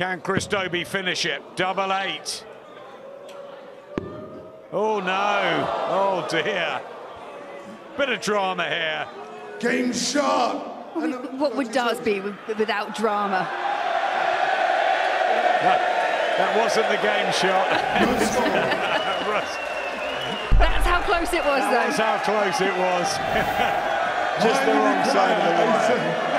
Can Chris Dobey finish it? Double eight. Oh no. Oh dear. Bit of drama here. Game shot. What would darts be without drama? That, that wasn't the game shot. That's how close it was, that was That's how close it was. Just the wrong side of the line.